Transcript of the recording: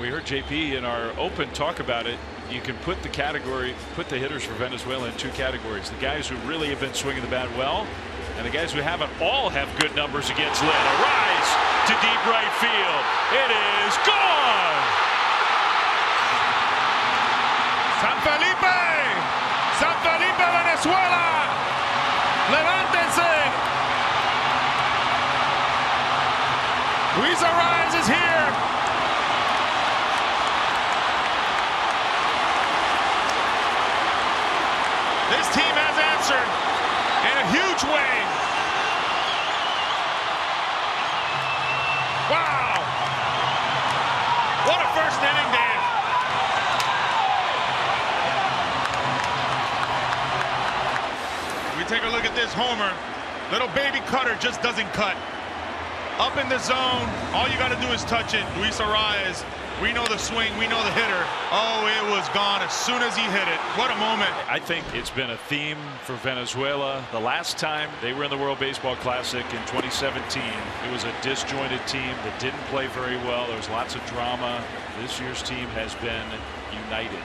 We heard JP in our open talk about it. You can put the category, put the hitters for Venezuela in two categories. The guys who really have been swinging the bat well, and the guys who haven't all have good numbers against Lynn. Arraez to deep right field. It is gone. San Felipe. San Felipe, Venezuela. Levántense. Luis Arraez is here. This team has answered in a huge way. Wow. What a first inning, Dan. We take a look at this homer. Little baby cutter just doesn't cut. Up in the zone, all you got to do is touch it. Luis Arraez, we know the swing, we know the hitter. Oh, it was gone as soon as he hit it. What a moment. I think it's been a theme for Venezuela. The last time they were in the World Baseball Classic in 2017, it was a disjointed team that didn't play very well. There was lots of drama. This year's team has been united.